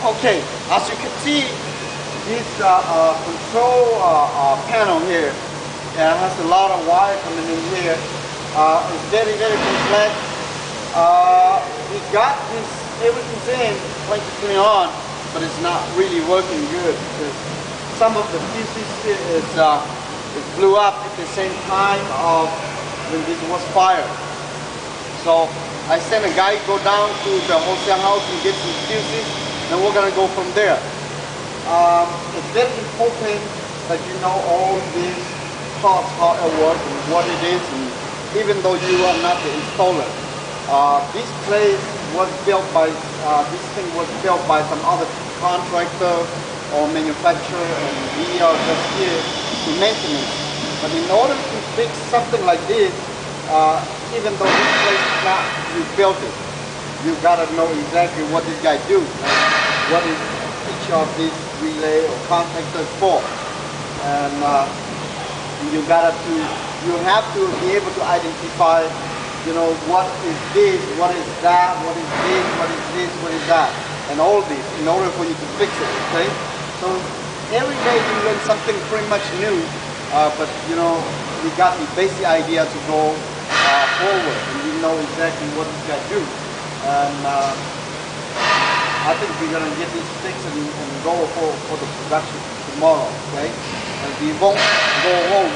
Okay, as you can see, this uh, uh, control uh, uh, panel here uh, has a lot of wire coming in here. Uh, it's very, very complex. We got this, everything's in, plenty on, but it's not really working good because some of the pieces is, it blew up at the same time of when this was fired. So I sent a guy go down to the wholesale house and get some fuses, and we're gonna go from there. Um, it's very important that you know all these parts, how it works, and what it is, and even though you are not the installer. Uh, this place was built by, uh, this thing was built by some other contractor or manufacturer, and we are just here to maintenance. But in order to fix something like this, uh, even though this place is not, you built it, you gotta know exactly what this guy do? What is each of these relay or contactors for. And uh, you gotta to, you have to be able to identify, you know, what is this, what is that, what is this, what is this, what is that, and all this in order for you to fix it, okay? So every day you learn something pretty much new, uh, but you know, we got the basic idea to go uh, forward, and we know exactly what this guy do. And uh, I think we're gonna get these fixed and, and go for, for the production tomorrow, okay? And we won't go home.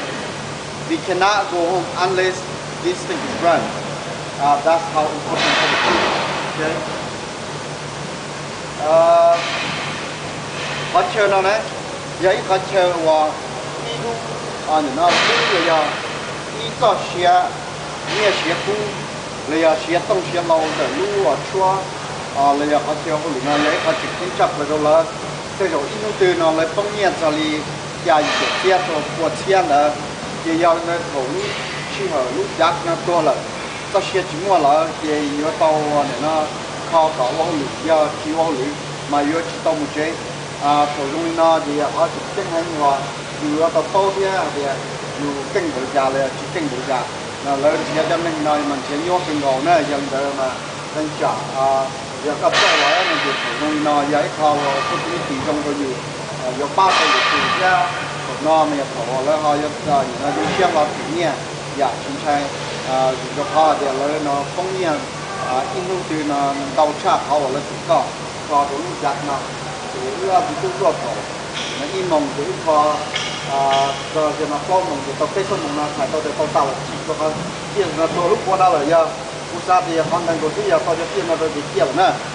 We cannot go home unless this thing is run. Uh, that's how important for the people, okay? Uh, có chơi nào nè, giấy có chơi và đi đu, à nó đi rồi ya, đi cho xe, nghe xe cũ, rồi ya xe tông xe lâu rồi lú à chua, à rồi ya có chơi hồi nó lấy có chỉ kiến chấp rồi đâu là, thế rồi chúng tôi nó lấy bông nghe ra đi ya gì cái xe cho của xe là, thì giờ nó cũng chỉ hở lúc giác nó to là, cho xe chỉ mua là thì giờ tàu này nó khó có vào lũ, giờ chỉ vào lũ, mà giờ chỉ tàu một chế à phổ dung nó thì ở chỉ kinh hay hòa dù ở tàu tô thì thì dù kinh bự già là chỉ kinh bự già. Là lớn thì cho mình nói mình sẽ nhốt cái ngầu này dần dần mà đang 역압자와는 이제 공이나 야이카와 코트리티 정도유 역바사의 주자 그놈의 역할을 하였다 이나 유시와 비니야 야 진짜 역하대 러너 공연 인도들은 도착 하고를 듣고 저도 약나 그와 비교적 이몽 그리고 저 이제 막 보면 또 계속 뭔가 가도 되고 따로 찍고 한 이제 또 루포나를 야 咱们能够怎样发展？咱们都得想呢。